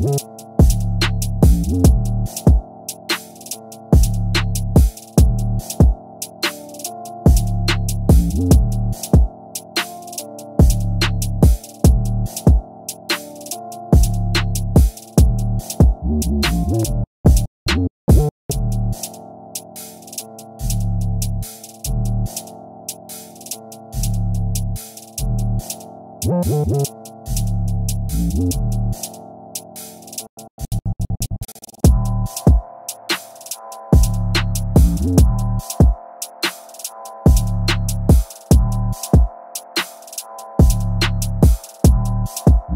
Woo!